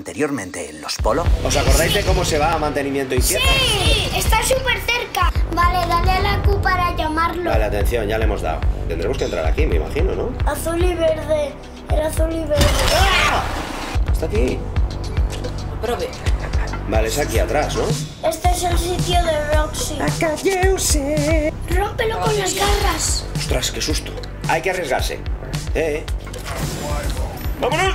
anteriormente en los Polo? ¿Os acordáis de cómo se va a mantenimiento y cierre? Sí, está súper cerca. Vale, dale a la Q para llamarlo. Vale, atención, ya le hemos dado. Tendremos que entrar aquí, me imagino, ¿no? Azul y verde. Era azul y verde. ¡Ah! Está aquí. Prove. Vale, es aquí atrás, ¿no? Este es el sitio de Roxy. Rómpelo con las garras. Ostras, qué susto. Hay que arriesgarse. Eh. ¡Vámonos!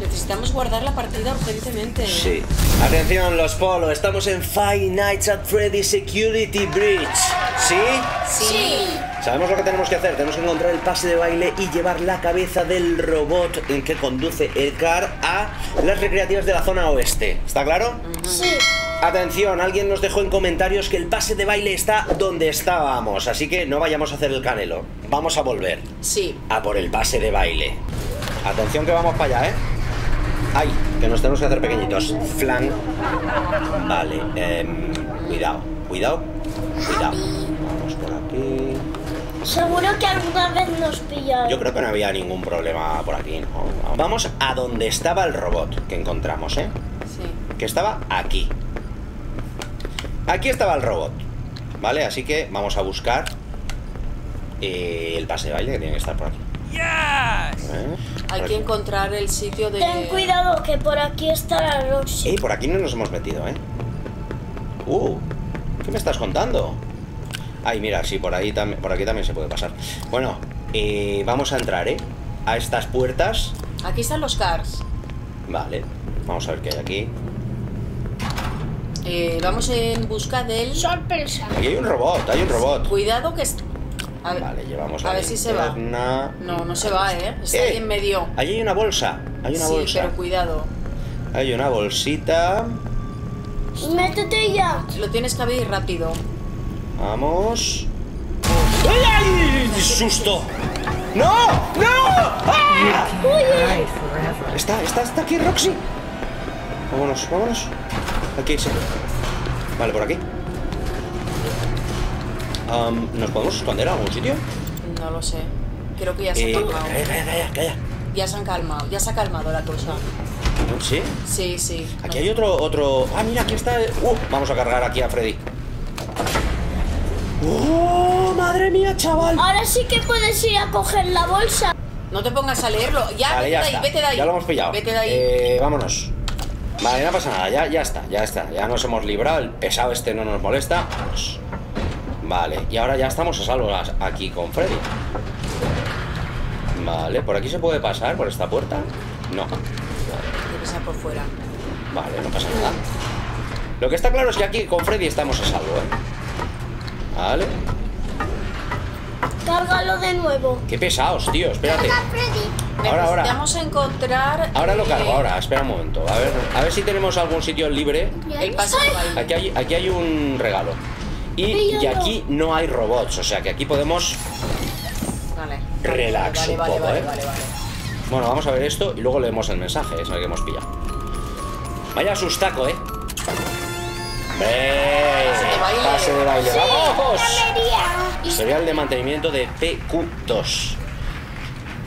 Necesitamos guardar la partida urgentemente. Sí. Atención, los Polo. Estamos en Five Nights at Freddy's Security Bridge. ¿Sí? Sí. Sabemos lo que tenemos que hacer. Tenemos que encontrar el pase de baile y llevar la cabeza del robot en que conduce el car a las recreativas de la zona oeste. ¿Está claro? Sí. Atención, alguien nos dejó en comentarios que el pase de baile está donde estábamos, así que no vayamos a hacer el canelo. Vamos a volver Sí. a por el pase de baile. Atención que vamos para allá, ¿eh? Ay, que nos tenemos que hacer pequeñitos. Flan. Vale, em, cuidado, cuidado, cuidado. Vamos por aquí. Seguro que alguna vez nos pillaron. Yo creo que no había ningún problema por aquí, ¿no? Vamos a donde estaba el robot que encontramos, ¿eh? Sí. que estaba aquí. Aquí estaba el robot, ¿vale? Así que vamos a buscar eh, el pase de baile que tiene que estar por aquí. ¿Eh? Hay que encontrar el sitio de. Ten cuidado que por aquí está la Roxy. Ey, por aquí no nos hemos metido, ¿eh? Uh, ¿qué me estás contando? Ay, mira, sí, por ahí también, por aquí también se puede pasar. Bueno, eh, vamos a entrar, ¿eh? A estas puertas. Aquí están los cars. Vale, vamos a ver qué hay aquí. Eh, vamos en busca del. Sorpresa. Aquí hay un robot, hay un robot. Cuidado que. es- A ver, Vale, llevamos a la ver si se va. No, no se va, ¿eh? Está Eh, ahí en medio. Allí hay una bolsa, hay una sí, bolsa. pero cuidado. Hay una bolsita. Métete ya. Lo tienes que abrir rápido. Vamos. ¡Ay! ¡Qué ¡Susto! ¡No! ¡No! ¡Ah! Está, está, está aquí Roxy. Vámonos, vámonos. Aquí sí. Vale, por aquí. Am, ¿Nos podemos esconder en algún sitio? No lo sé. Creo que ya se Eh, ha calmado. calla, calla, calla, calla. Ya se han calmado. Ya se ha calmado la cosa. ¿Sí? Sí, sí. Aquí hay otro, otro... Ah, mira, aquí está... Uh, vamos a cargar aquí a Freddy. ¡Oh, madre mía, chaval! Ahora sí que puedes ir a coger la bolsa. No te pongas a leerlo. Ya, Vale, vete ya de ahí, está. vete de ahí. Ya lo hemos pillado. Vete de ahí. Eh, vámonos. Vale, no pasa nada, ya, ya está, ya está. Ya nos hemos librado, el pesado este no nos molesta. Vámonos. Vale, y ahora ya estamos a salvo aquí con Freddy. Vale, ¿por aquí se puede pasar? ¿Por esta puerta? No. Hay que pasar por fuera. Vale, no pasa nada. Lo que está claro es que aquí con Freddy estamos a salvo, ¿eh? Vale. Cárgalo de nuevo. Qué pesados, tío, espérate. Freddy. Ahora, ahora. Necesitamos encontrar. Ahora lo eh, cargo, ahora, espera un momento. A ver, a ver si tenemos algún sitio libre. Aquí hay, aquí hay un regalo. Y, y aquí no hay robots, o sea que aquí podemos... Vale. Relax vale, un vale, poco, vale, ¿eh? vale, vale. Bueno, vamos a ver esto y luego leemos el mensaje, es el que hemos pillado. Vaya sustaco, ¿eh? ¡Ve! Pase de baile. Pase de baile. ¡Vamos! Historial de mantenimiento de PQ2.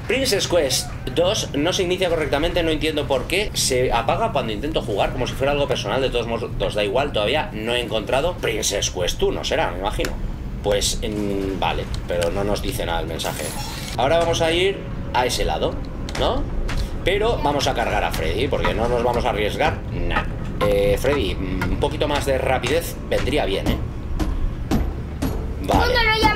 Princess Quest 2 no se inicia correctamente, no entiendo por qué. Se apaga cuando intento jugar, como si fuera algo personal. De todos modos, da igual, todavía no he encontrado Princess Quest 1, será, me imagino. Pues mm, vale, pero no nos dice nada el mensaje. Ahora vamos a ir a ese lado, ¿no? Pero vamos a cargar a Freddy, porque no nos vamos a arriesgar nada. Eh, Freddy, mm, un poquito más de rapidez vendría bien, ¿eh? Vale.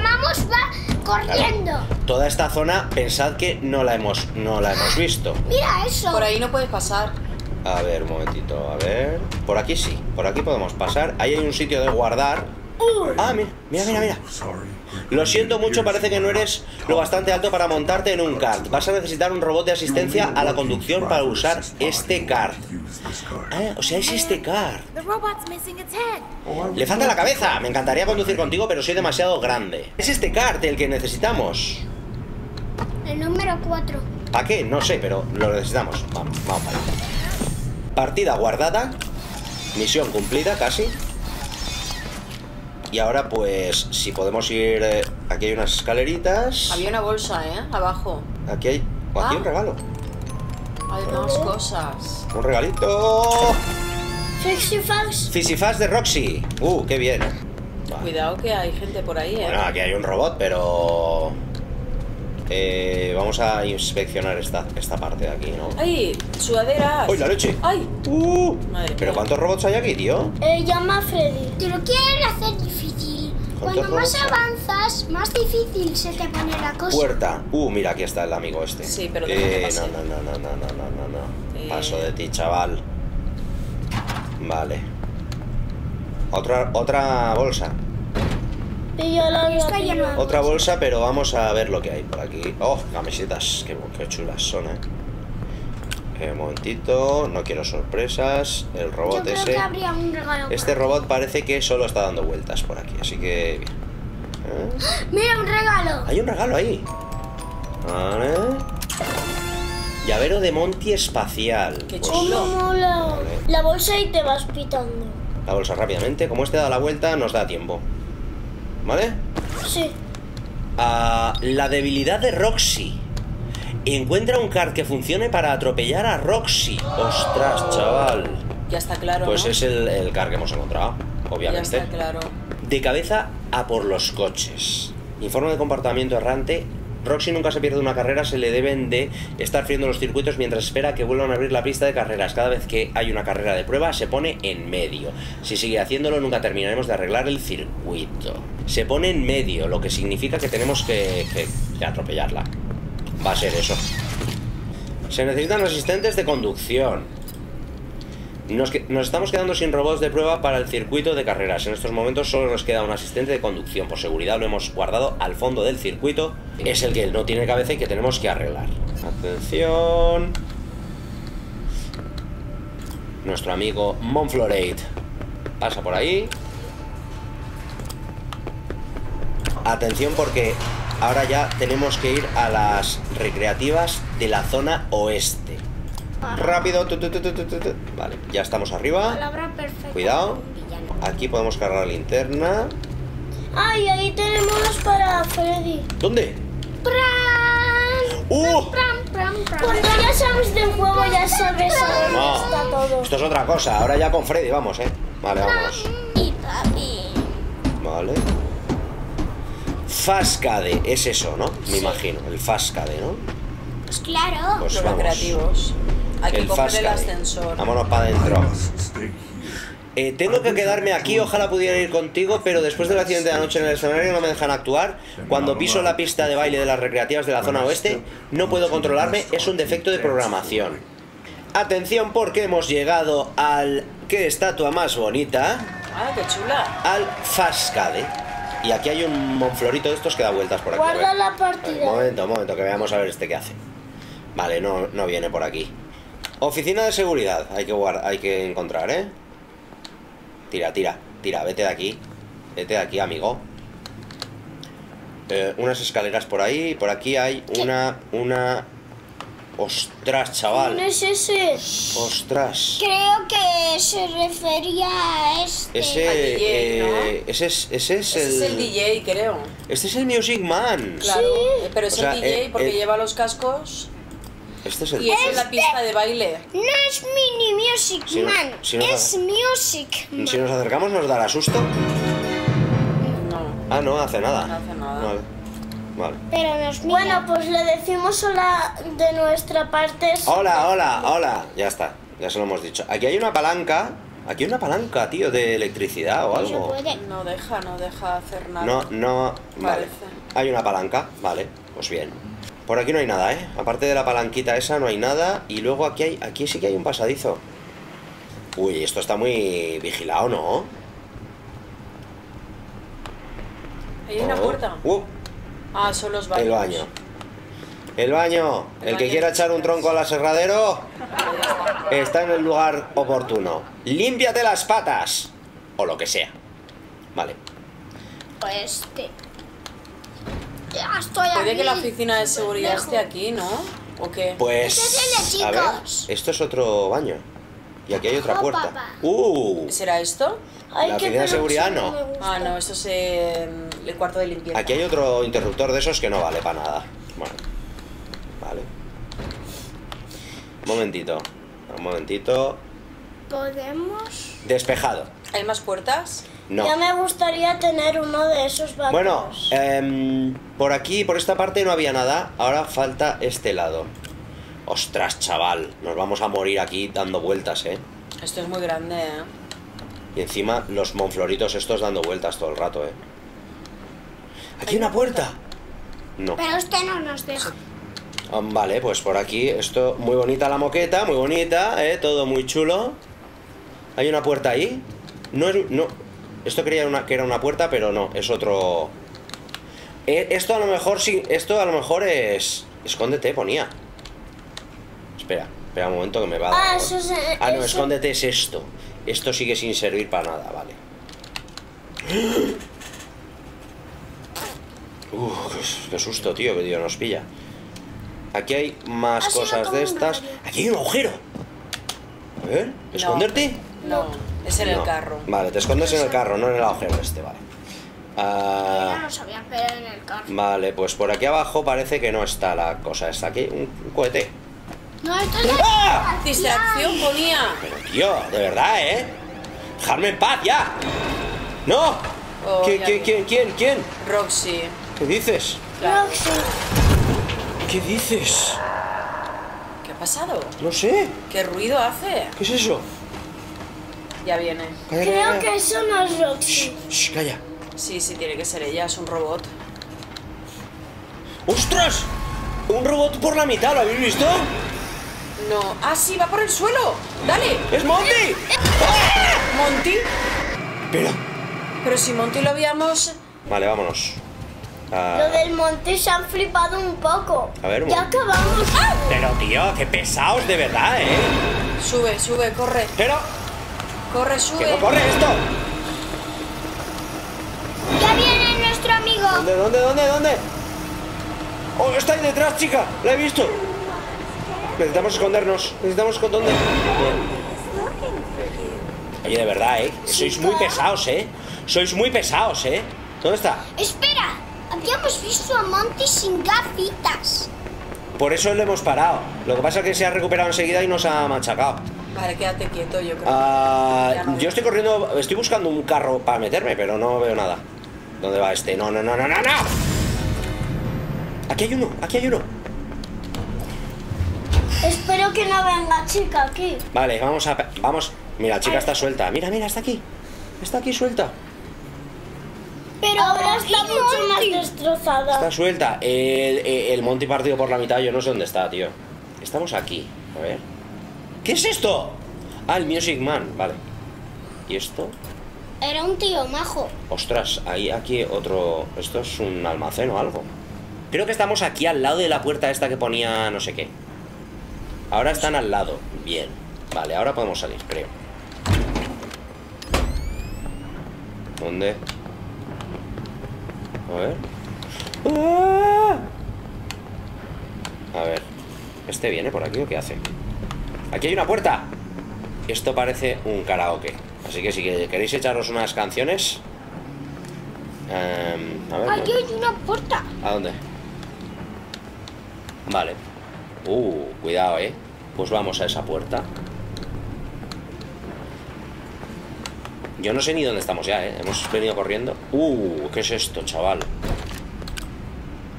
Corriendo. Toda esta zona, pensad que no la hemos, no la hemos visto. Mira eso. Por ahí no puedes pasar. A ver, un momentito, a ver. Por aquí sí, por aquí podemos pasar. Ahí hay un sitio de guardar. Ah, mira, mira, mira, mira. Lo siento mucho, parece que no eres lo bastante alto para montarte en un kart. Vas a necesitar un robot de asistencia a la conducción para usar este kart. Ah, o sea, es este kart. Le falta la cabeza. Me encantaría conducir contigo, pero soy demasiado grande. Es este kart el que necesitamos. El número 4. ¿Para qué? No sé, pero lo necesitamos. Vamos, vamos para allá. Partida guardada. Misión cumplida casi. Y ahora, pues, si podemos ir... eh, aquí hay unas escaleritas. Había una bolsa, ¿eh? Abajo. Aquí hay... o aquí Ah. un regalo. Hay más cosas. Un regalito. Fixifaz. Fisifaz de Roxy. Uh, qué bien. Cuidado que hay gente por ahí, ¿eh? Bueno, aquí hay un robot, pero... eh, vamos a inspeccionar esta, esta parte de aquí, ¿no? ¡Ay! ¡Sudaderas! ¡Uy, la leche! ¡Ay! Uh, Madre ¿Pero mía. cuántos robots hay aquí, tío? Eh, llama a Freddy. Te lo quieren hacer difícil. Cuando ¿Cuántos más avanzas, más difícil se te pone la cosa. Puerta. Uh, mira, aquí está el amigo este. Sí, pero eh, no, no, no, no, no, no, no, no. Eh. Paso de ti, chaval. Vale. Otra, otra bolsa. Otra bolsa, pero vamos a ver lo que hay por aquí. Oh, camisetas. Qué, qué chulas son, eh. Eh, un momentito. No quiero sorpresas. El Yo robot creo ese. que habría un regalo. por Este robot parece que solo está dando vueltas por aquí, así que bien. ¿Eh? Mira, un regalo. Hay un regalo ahí. Vale. Llavero de Monty espacial. Qué Pues, chulo. ¿Cómo mola? Vale. La bolsa y te vas pitando. la bolsa rápidamente. Como este da la vuelta, nos da tiempo. ¿Vale? Sí. Ah, la debilidad de Roxy. Encuentra un card que funcione para atropellar a Roxy. Ostras, chaval. Ya está claro, Pues ¿no? es el, el card que hemos encontrado, Ya obviamente. está claro. De cabeza a por los coches. Informe de comportamiento errante. Roxy nunca se pierde una carrera, se le deben de estar friendo los circuitos mientras espera que vuelvan a abrir la pista de carreras. Cada vez que hay una carrera de prueba se pone en medio. Si sigue haciéndolo nunca terminaremos de arreglar el circuito. Se pone en medio, lo que significa que tenemos que, que- que atropellarla. Va a ser eso. Se necesitan asistentes de conducción. Nos, estamos quedando sin robots de prueba para el circuito de carreras. En estos momentos solo nos queda un asistente de conducción. Por seguridad lo hemos guardado al fondo del circuito. Es el que no tiene cabeza y que tenemos que arreglar. Atención. Nuestro amigo Monflorate pasa por ahí. Atención porque ahora ya tenemos que ir a las recreativas de la zona oeste. Rápido. tu, tu, tu, tu, tu, tu, tu. Vale, ya estamos arriba. Palabra perfecta. Cuidado. Aquí podemos cargar la linterna. Ay, ahí tenemos para Freddy. ¿Dónde? ¡Pran! ¡Uh! ¡Pran, pran, pran! Cuando ya sabes del juego, ya sabes a dónde No. está todo. Esto es otra cosa. Ahora ya con Freddy, vamos, eh. Vale, vamos. Y papi. Vale. Fascade, es eso, ¿no? Me imagino, el Fascade, ¿no? Pues claro. Pues vamos. recreativos. Hay que el coger el ascensor. Vámonos para adentro. Eh, tengo que quedarme aquí, ojalá pudiera ir contigo, pero después del accidente de anoche en el escenario no me dejan actuar. Cuando piso la pista de baile de las recreativas de la zona oeste, no puedo controlarme, es un defecto de programación. Atención porque hemos llegado al... ¿Qué estatua más bonita? Ah, qué chula. Al Fascade. Y aquí hay un monflorito de estos que da vueltas por aquí. Guarda ver. la partida. Un momento, un momento, que veamos a ver este qué hace. Vale, no, no viene por aquí. Oficina de seguridad, hay que, guard- hay que encontrar, ¿eh? Tira, tira, tira, vete de aquí. Vete de aquí, amigo. Eh, unas escaleras por ahí, por aquí hay una, una... Ostras, ¿Quién chaval. es ese? Ostras. Creo que se refería a este. Ese, Al DJ, eh, ese es, ese es Ese el... es el DJ, creo. Este es el Music Man. Claro. eh, Pero es O sea, el DJ eh, porque eh, lleva los cascos Este es el... y es la pista de baile. No es Mini Music Si no- Man, si no- es Music Man. Si nos acercamos nos dará susto. No. Ah, no hace nada. No hace nada. Vale. Vale. Pero nos Bueno, pues le decimos hola de nuestra parte. Hola, hola, hola. Ya está. Ya se lo hemos dicho. Aquí hay una palanca. Aquí hay una palanca, tío, de electricidad o algo. No deja, no deja hacer nada. No, no. Vale. Hay una palanca. Vale. Pues bien. Por aquí no hay nada, ¿eh? Aparte de la palanquita esa no hay nada. Y luego aquí hay. Aquí sí que hay un pasadizo. Uy, esto está muy vigilado, ¿no? Ahí hay una Oh. puerta. Uh, Ah, son los baños. el baño. El baño. El El que baño quiera echar un tronco al aserradero está en el lugar oportuno. Límpiate las patas. O lo que sea. Vale. Pues que. Ya estoy Puede aquí. que la oficina de seguridad esté aquí, ¿no? ¿O qué? Pues. Este es el de A ver, esto es otro baño. Y aquí hay otra Oh, puerta. papá. ¡Uh! ¿Será esto? Ay, La oficina de seguridad, no. Ah, no, esto es eh, el cuarto de limpieza. Aquí hay otro interruptor de esos que no vale para nada. Bueno, vale. Un momentito. Un momentito. Podemos. Despejado. ¿Hay más puertas? No. Ya me gustaría tener uno de esos vatos. Bueno, em, por aquí, por esta parte no había nada. Ahora falta este lado. Ostras, chaval. Nos vamos a morir aquí dando vueltas, ¿eh? Esto es muy grande, ¿eh? Y encima los monfloritos estos dando vueltas todo el rato, ¿eh? ¡Aquí hay una puerta! No. Pero usted no nos deja. Ah, Vale, pues por aquí, esto, muy bonita la moqueta, muy bonita, ¿eh? Todo muy chulo. ¿Hay una puerta ahí? No es... No. Esto creía una, que era una puerta, pero no, es otro... Eh, esto a lo mejor sí... Esto a lo mejor es... Escóndete, ponía. Espera, espera un momento que me va a dar Ah, eso es. Ah, no, eso- escóndete es esto. Esto sigue sin servir para nada, vale. Uf, qué, qué susto, tío, que Dios nos pilla. Aquí hay más Ha sido cosas de estas. Aquí hay un agujero. A ver, ¿esconderte? No, es en el No. carro. Vale, te escondes en el carro, no en el agujero este, vale. Ah, Ya no sabía en el carro. vale, pues por aquí abajo parece que no está la cosa esta. Aquí un, un cohete. No, esto es. ¡Ah! Distracción ponía. Pero tío, de verdad, ¿eh? Dejadme en paz, ya. ¡No! Oh, ¿Quién, ya quién, quién, quién, quién? Roxy. ¿Qué dices? Claro. Roxy. ¿Qué dices? ¿Qué ha pasado? No sé. ¿Qué ruido hace? ¿Qué es eso? Ya viene. Calla, Creo calla, que eso no es Roxy. Shh, calla. Sí, sí, tiene que ser ella, es un robot. ¡Ostras! Un robot por la mitad, ¿lo habéis visto? No. Ah, sí, va por el suelo. Dale. ¡Es Monty! Monty. Espera. Pero si Monty lo habíamos... Vale, vámonos. Ah, Lo del monte se han flipado un poco. A ver, Ya acabamos. ¡Ah! Pero tío, qué pesados de verdad, ¿eh? Sube, sube, corre. Pero, Corre, que sube. no corre esto. Ya viene nuestro amigo. ¿Dónde, dónde, dónde, dónde? Oh, está ahí detrás, chica. La he visto. Necesitamos escondernos. Necesitamos con dónde. Oye, de verdad, ¿eh? Sois muy pesados, ¿eh? Sois muy pesados, ¿eh? ¿Dónde está? Espera, habíamos visto a Monty sin gafitas. Por eso le hemos parado. Lo que pasa es que se ha recuperado enseguida y nos ha machacado. Vale, quédate quieto, yo creo. No yo estoy corriendo, estoy buscando un carro para meterme, pero no veo nada. ¿Dónde va este? No, no, no, no, no, no. Aquí hay uno, aquí hay uno. Espero que no venga chica aquí. Vale, vamos a, vamos. Mira, la chica está suelta. Mira, mira, está aquí. Está aquí suelta. Pero ahora está mucho más destrozada. Está suelta. El, Monty partido por la mitad, yo no sé dónde está, tío. Estamos aquí. A ver. ¿Qué es esto? Ah, el Music Man, vale. ¿Y esto? Era un tío majo. Ostras, ahí aquí otro. Esto es un almacén o algo. Creo que estamos aquí al lado de la puerta esta que ponía no sé qué. Ahora están al lado. Bien. Vale, ahora podemos salir, creo. ¿Dónde? A ver. ¡Ah! A ver. ¿Este viene por aquí o qué hace? ¡Aquí hay una puerta! Esto parece un karaoke. Así que si que- queréis echaros unas canciones. em, a ver. Aquí hay una puerta. ¿A dónde? Vale. Uh, cuidado, eh. Pues vamos a esa puerta. Yo no sé ni dónde estamos ya, eh. Hemos venido corriendo. Uh, ¿qué es esto, chaval?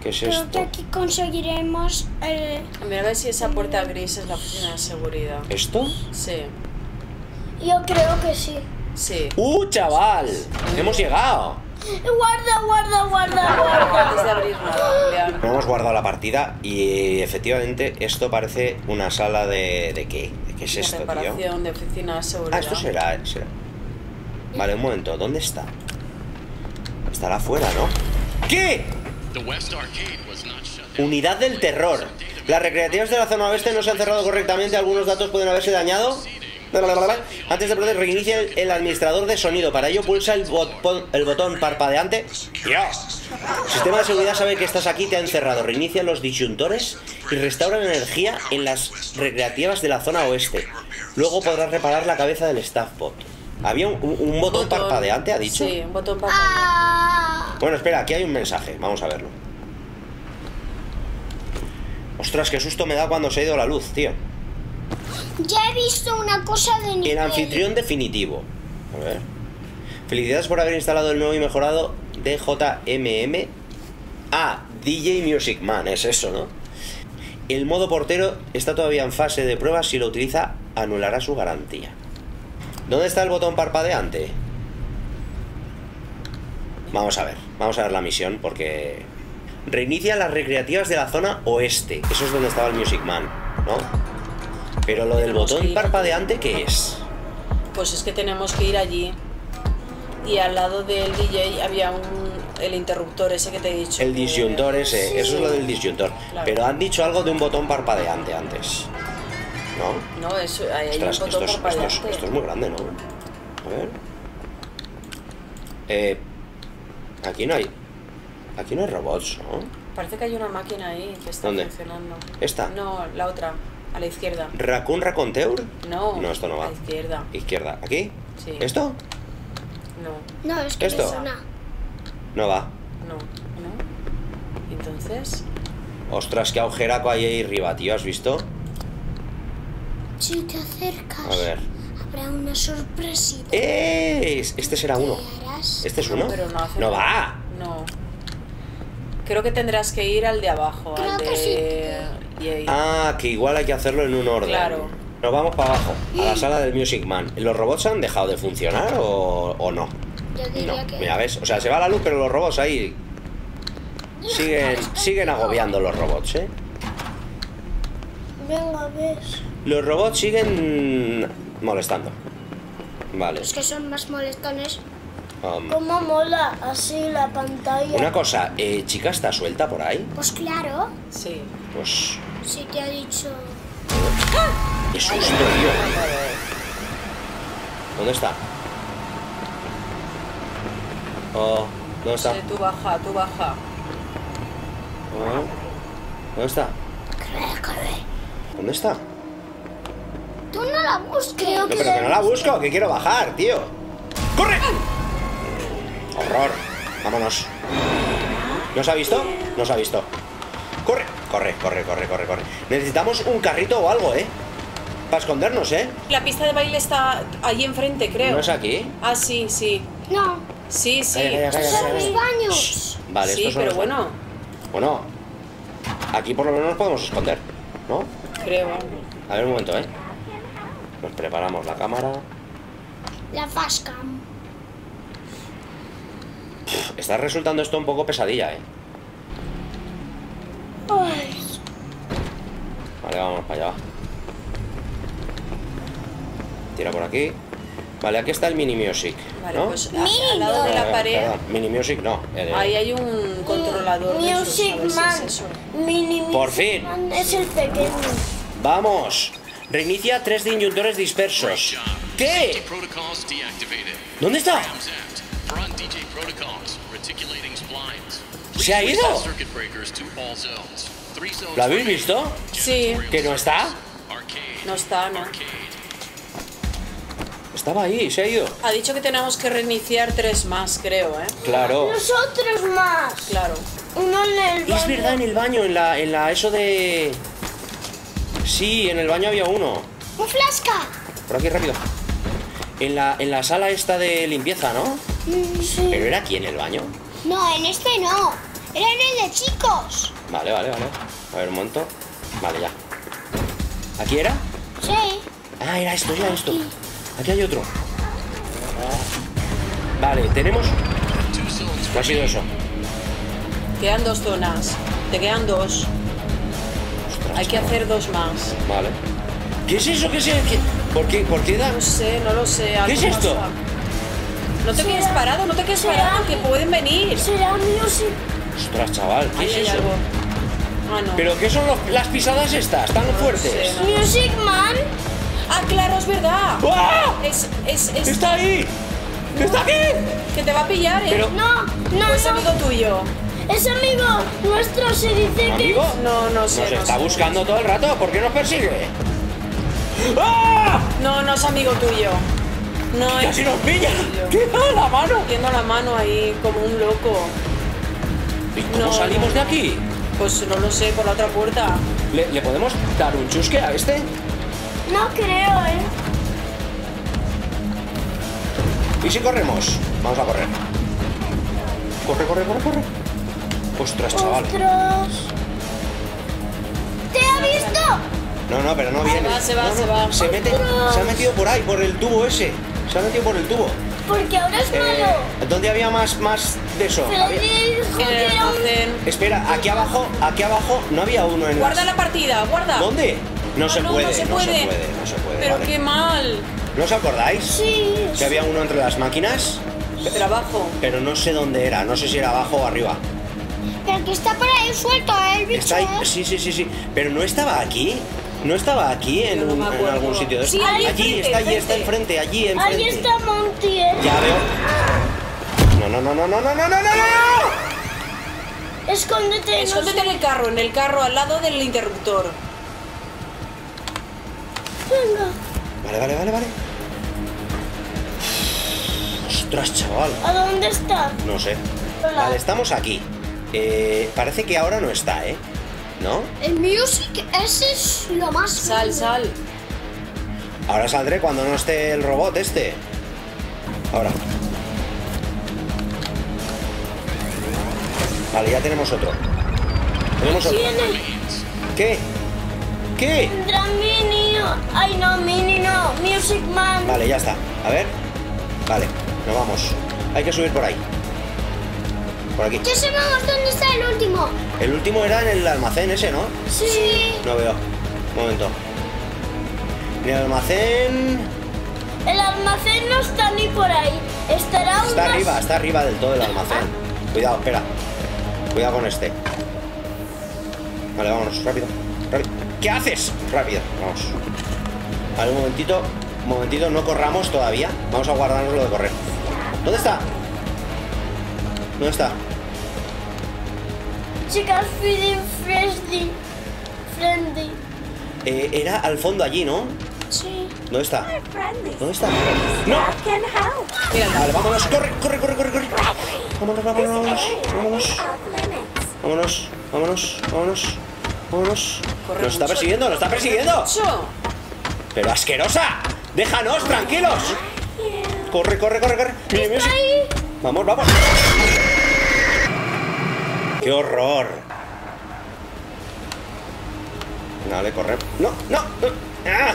¿Qué es Creo que esto? aquí conseguiremos el... Mira a ver si esa puerta gris es la oficina de seguridad. ¿Esto? Sí, Yo creo que sí. sí. ¡Uh, chaval! ¡Hemos llegado! Guarda, guarda, guarda, guarda. Antes de abrir nada, Leon. No hemos guardado la partida y efectivamente esto parece una sala de... ¿De qué? ¿De qué es De esto, tío? reparación de oficina de seguridad. Ah, esto será, será. Vale, un momento, ¿dónde está? Estará afuera, ¿no? ¿Qué? Unidad del terror. Las recreativas de la zona oeste no se han cerrado correctamente, algunos datos pueden haberse dañado. Antes de proceder, reinicia el, el administrador de sonido. Para ello, pulsa el, botón- el botón parpadeante. Tío, Sistema de seguridad sabe que estás aquí, te ha encerrado. Reinicia los disyuntores y restaura la energía en las recreativas de la zona oeste. Luego podrás reparar la cabeza del staffbot. Había un, un- un botón, parpadeante, ha dicho. Sí, un botón parpadeante. Ah, Bueno, espera, aquí hay un mensaje. Vamos a verlo. Ostras, qué susto me da cuando se ha ido la luz, tío. ya he visto una cosa de nivel. El anfitrión definitivo. A ver. Felicidades por haber instalado el nuevo y mejorado DJMM. Ah, DJ Music Man, es eso, ¿no? El modo portero está todavía en fase de prueba. Si lo utiliza, anulará su garantía. ¿Dónde está el botón parpadeante? Vamos a ver, vamos a ver la misión porque... Reinicia las recreativas de la zona oeste. Eso es donde estaba el Music Man, ¿no? Pero lo del botón ir. parpadeante, ¿qué es? Pues es que tenemos que ir allí. Y al lado del DJ había un el interruptor ese que te he dicho. El disyuntor ese, eso es lo del disyuntor. Claro. Pero han dicho algo de un botón parpadeante antes. ¿No? No, eso, hay Ostras, un esto es, esto, es, esto es muy grande, ¿no? A ver. Eh, aquí no hay. Aquí no hay robots, ¿no? Parece que hay una máquina ahí que está ¿Dónde? funcionando. ¿Esta? No, la otra, a la izquierda. Raccoon Raconteur. No, No, esto no va. a la izquierda. Izquierda. ¿Aquí? Sí. ¿Esto? No, No, es que ¿Esto? es una. No va. no, no. Entonces, Ostras, qué agujeraco hay ahí arriba, tío. ¿Has visto? Si te acercas, A ver. habrá una sorpresita. ¡Eh! Este será uno. ¿Este es uno? pero no hace No nada. va. No. Creo que tendrás que ir al de abajo, Creo al que de Jay. Ah, que igual hay que hacerlo en un orden. Claro. Nos vamos para abajo, a la sala del Music Man. ¿Los robots han dejado de funcionar o, o no? Yo diría No, que. mira, ves, o sea, se va la luz, pero los robots ahí siguen, siguen agobiando los robots, ¿eh? Venga, ves. Los robots siguen molestando. Vale. Es que son más molestones. um, ¿Cómo mola así la pantalla? una cosa, eh, chica, ¿está suelta por ahí? Pues claro, Sí. Pues... si te ha dicho. ¡Qué susto, tío! ¿Dónde está? Oh, ¿dónde está? Sí, tú baja, tú baja. Oh, ¿Dónde está? Corre, corre. ¿Dónde está? Tú no la busques. Creo No, pero que no la busco, que quiero bajar, tío. ¡Corre! Horror. Vámonos. ¿No se ha visto? No se ha visto. ¡Corre! Corre, corre, corre, corre, corre. Necesitamos un carrito o algo, ¿eh? Para escondernos, ¿eh? La pista de baile está ahí enfrente, creo. ¿No es aquí? Ah, sí, sí. No, Sí, sí. Calla, calla, son calla, los calla. baños. Vale, sí, estos son pero los- bueno, Bueno, aquí por lo menos nos podemos esconder, ¿no? creo. A ver un momento, ¿eh? Nos preparamos la cámara. La Fashcam. Está resultando esto un poco pesadilla, ¿eh? Ay, Vale, vamos para allá. Tira por aquí. Vale, aquí está el mini music. Vale, ¿no? pues a- al lado de la pared, perdón, Mini music no. el- ahí hay un controlador. de esos, Music si Man. es eso. Mini Por Music fin. Man es el pequeño. Vamos. Reinicia tres disyuntores dispersos. ¿Qué? ¿Dónde está? ¿Se ha ido? ¿Lo habéis visto? Sí, ¿Que no está? No está, ¿no? Estaba ahí, se ha ido. Ha dicho que tenemos que reiniciar tres más, creo, ¿eh? Claro. Nosotros más. Claro. Uno en el baño. Es verdad, en el baño, en la, en la eso de... Sí, en el baño había uno. Un flasca. Por aquí, rápido. En la, en la sala esta de limpieza, ¿no? Mm, sí. ¿Pero era aquí en el baño? No, en este no. Era en el de chicos. Vale, vale, vale. A ver, un momento. Vale, ya. ¿Aquí era? Sí. Ah, era esto, era esto. Aquí hay otro. Vale, tenemos... ¿Qué ha sido eso? Quedan dos zonas. Te quedan dos. Hay que hacer dos más. Vale. ¿Qué es eso? ¿Qué es qué- ¿Por qué? ¿Por qué da? No sé, no lo sé. algo es esto? No te quedes parado, no te quedes parado, que pueden venir. Será music. Ostras, chaval, ¿qué Ahí es hay eso? algo. Ah, no. ¿Pero qué son los- las pisadas estas? ¿Tan fuertes? sé, no. Music Man. Ah, claro, es verdad. ¡Ah! Es, es, es- ¡Está ahí! ¡Está aquí! Que te va a pillar, ¿eh? Pero- No, no, No es no. amigo tuyo. Es amigo nuestro, se dice que... ¿Amigo? No, no sé. Nos no está sé. buscando todo el rato. ¿Por qué nos persigue? ¡Ah! No, no es amigo tuyo. No es. ¡Casi nos pilla! tuyo. ¡Tira la mano! Metiendo la mano ahí como un loco. ¿Y cómo No, salimos no. de aquí? Pues no lo sé, por la otra puerta. ¿Le, le podemos dar un chusque a este? No creo, ¿eh? ¿Y si corremos? Vamos a correr. Corre, corre, corre, corre. Ostras, chaval. Ostras. ¿Te ha visto? No, no, pero no viene. va, se va, No, no, se va. Se, mete, se ha metido por ahí, por el tubo ese. Se ha metido por el tubo. Porque ahora es Eh, malo. ¿Dónde había más, más de eso? Había-. Espera, aquí abajo, aquí abajo no había uno en Guarda las- la partida, guarda. ¿Dónde? No, Ah, se no, puede, no se puede. no se puede. Pero vale. qué mal. ¿No os acordáis? Sí. Que había uno entre las máquinas, Pero abajo. pero no sé dónde era, no sé si era abajo o arriba. Pero que está por ahí suelto, ¿eh? El bicho. Está ahí, ¿eh? sí, sí, sí, sí. Pero no estaba aquí. No estaba aquí en, no un- algún sitio. de Sí, allí está, allí está enfrente. allí enfrente. Ahí está Monty, ¿eh? Ya veo. No, no, no, no, no, no, no, no, no, no. Escóndete. no Escóndete sé. en el carro, en el carro al lado del interruptor. Venga. Vale, vale, vale, vale. Ostras, chaval. ¿A dónde está? No sé. Hola. Vale, estamos aquí. Eh, parece que ahora no está, ¿eh? ¿No? El music, ese es lo más... Sal, sal. Ahora saldré cuando no esté el robot este. Ahora. Vale, ya tenemos otro. Tenemos otro. Tiene... ¿Qué? ¿Qué? Tendrá mini... Ay, no, mini no. Music Man. Vale, ya está. A ver. Vale, nos vamos. Hay que subir por ahí. Por aquí. Ya sabemos dónde está el último. El último era en el almacén ese, ¿no? Sí. No veo. Un momento. En el almacén. El almacén no está ni por ahí. Estará Está arriba, está arriba del todo el almacén. Cuidado, espera. Cuidado con este. Vale, vámonos, rápido. rápido. ¿Qué haces? Rápido, vamos. Vale, un momentito. Un momentito, no corramos todavía. Vamos a guardarnos lo de correr. ¿Dónde está? ¿Dónde está? Chicas feeding friendly. Friendly. Eh, era al fondo allí, ¿no? Sí. ¿Dónde está? ¿Dónde está? ¡No! Vale, vámonos, corre, corre, corre, corre, corre. Vámonos, vámonos, vámonos, vámonos, vámonos, vámonos, vámonos, Nos está persiguiendo, nos está persiguiendo. Pero asquerosa. Déjanos, tranquilos. Corre, corre, corre, corre. Vamos, vamos. ¡Qué horror! Vale, corre. No, no. no. ¡Ah!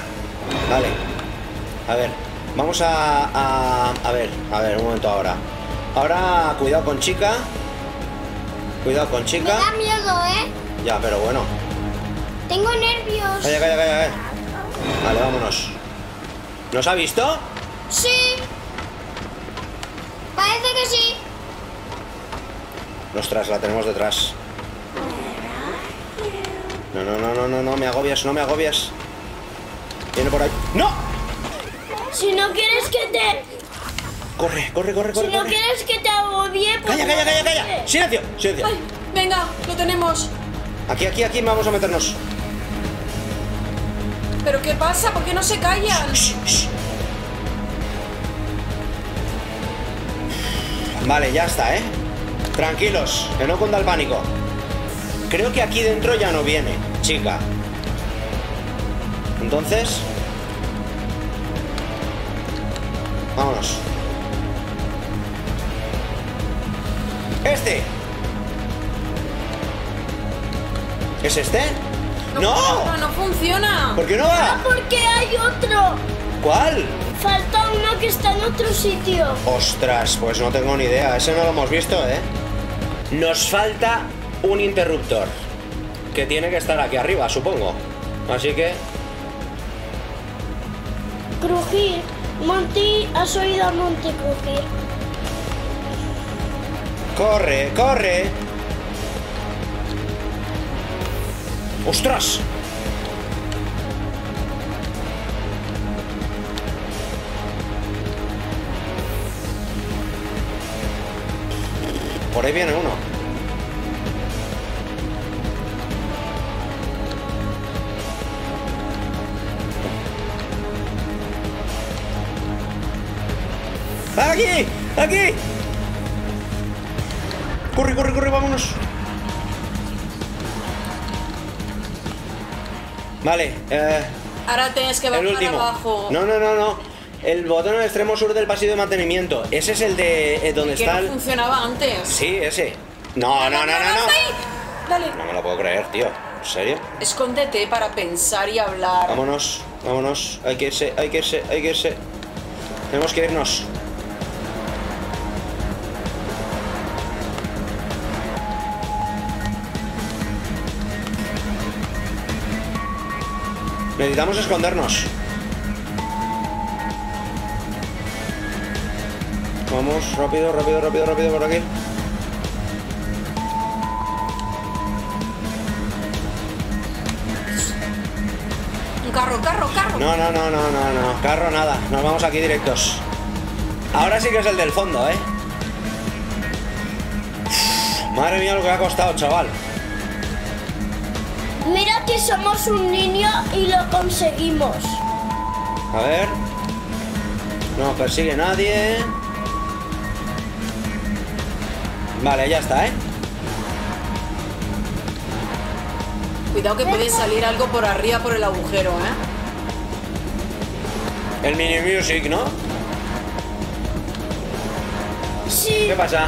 Vale. A ver. Vamos a, a. A ver, a ver, un momento ahora. Ahora, cuidado con chica. Cuidado con Me chica. da miedo, ¿eh? Ya, pero bueno. Tengo nervios. Calla, calla, calla, calla. Vale, vámonos. ¿Nos ha visto? Sí. Parece que sí. Ostras, la tenemos detrás. No, no, no, no, no, no, me agobias, no me agobias. Viene por ahí. ¡No! Si no quieres que te... Corre, corre, corre, Si corre. no corre. quieres que te agobie... pues Calla, calla, calla, calla. Silencio, silencio. Ay, venga, lo tenemos. Aquí, aquí, aquí vamos a meternos. ¿Pero qué pasa? ¿Por qué no se callan? Shh, shh. Vale, ya está, ¿eh? Tranquilos, que no cunda el pánico. Creo que aquí dentro ya no viene, chica. Entonces... Vámonos. Este. ¿Es este? ¡No! no funciona. ¿Por qué no va? Porque hay otro. ¿Cuál? Falta uno que está en otro sitio. Ostras, pues no tengo ni idea. Ese no lo hemos visto, ¿eh? Nos falta un interruptor. Que tiene que estar aquí arriba, supongo. Así que... Crujir. Monty, ¿has oído a Monty crujir? ¡Corre, corre! ¡Ostras! Por ahí viene uno. ¡Aquí! ¡Aquí! ¡Corre, corre, corre! ¡Vámonos! Vale, eh, Ahora tienes que el bajar último. abajo. No, no, no, no. El botón en el extremo sur del pasillo de mantenimiento. Ese es el de eh, donde que está no el... funcionaba antes. Sí, ese. No, no, no, no, no. Dale. No me lo puedo creer, tío. ¿En serio? Escóndete para pensar y hablar. Vámonos, vámonos. Hay que irse, hay que irse, hay que irse. Tenemos que irnos. Necesitamos escondernos. Vamos, rápido, rápido, rápido, rápido por aquí. Un carro, carro, carro. No, no, no, no, no, no. Carro nada. Nos vamos aquí directos. Ahora sí que es el del fondo, ¿eh? Madre mía lo que ha costado, chaval. Mira que somos un niño y lo conseguimos. A ver. No nos persigue nadie. Vale, ya está, ¿eh? Cuidado que puede salir algo por arriba por el agujero, ¿eh? El mini music, ¿no? Sí. ¿Qué pasa?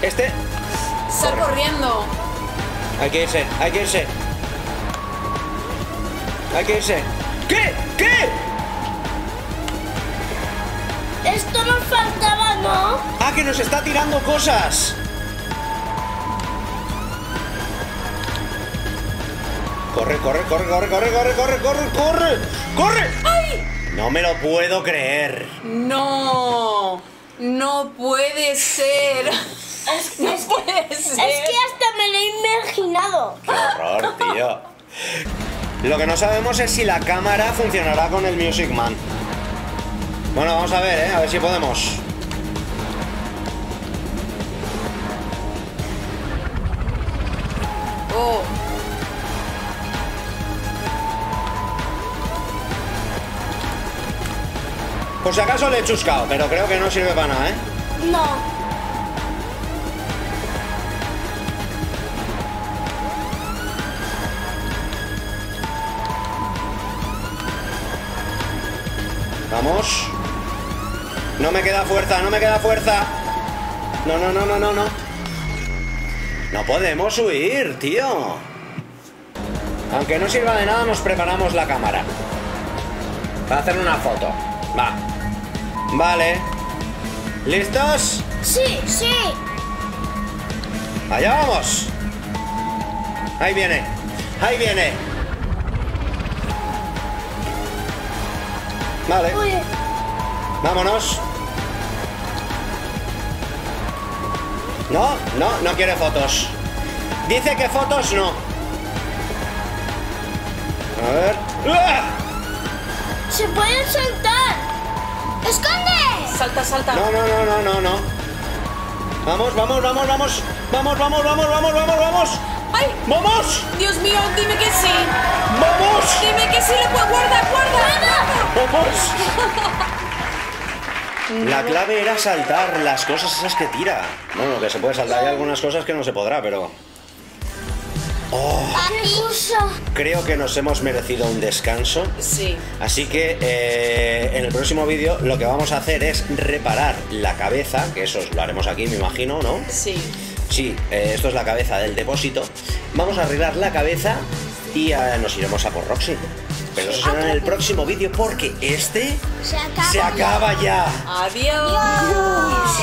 Este. Corre. corriendo. Hay que irse, hay que irse. Hay que irse. ¿Qué? ¿Qué? Esto nos faltaba, ¿no? Ah, que nos está tirando cosas. Corre, corre, corre, corre, corre, corre, corre, corre, corre, corre. No me lo puedo creer. No. No puede ser. No puede ser. Es que hasta me lo he imaginado. Qué horror, tío. Lo que no sabemos es si la cámara funcionará con el Music Man. Bueno, vamos a ver, ¿eh? A ver si podemos. Oh, Por si acaso le he chuscado, pero creo que no sirve para nada, ¿eh? No. Vamos. No me queda fuerza, no me queda fuerza. No, no, no, no, no, no. No podemos huir, tío. Aunque no sirva de nada, nos preparamos la cámara. Para hacer una foto. Va. Vale. ¿Listos? Sí, sí. Allá vamos. Ahí viene. Ahí viene. Vale. Uy, Vámonos. No, no, no quiere fotos. Dice que fotos no. A ver. ¡Ah! se pueden soltar. ¡Esconde! salta, salta. No, no, no, no, no, no. Vamos, vamos, vamos, vamos. Vamos, vamos, vamos, vamos, vamos, vamos. ¡Ay! ¡Vamos! Dios mío, dime que sí. ¡Vamos! Dime que sí, le puedo guardar, guarda. ¡Vamos! La clave era saltar las cosas esas que tira. Bueno, que se puede saltar. Hay algunas cosas que no se podrá, pero... Aquí. Creo que nos hemos merecido un descanso. Sí. Así que eh, en el próximo vídeo lo que vamos a hacer es reparar la cabeza, que eso lo haremos aquí, me imagino, ¿no? Sí. Sí, eh, esto es la cabeza del depósito. Vamos a arreglar la cabeza y eh, nos iremos a por Roxy. Pero eso será en el próximo vídeo porque este Se acaba. se acaba ya. Adiós.